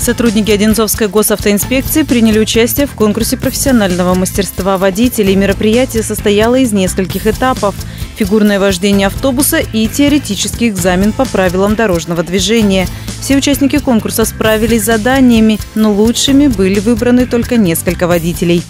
Сотрудники Одинцовской госавтоинспекции приняли участие в конкурсе профессионального мастерства водителей. Мероприятие состояло из нескольких этапов. Фигурное вождение автобуса и теоретический экзамен по правилам дорожного движения. Все участники конкурса справились с заданиями, но лучшими были выбраны только несколько водителей.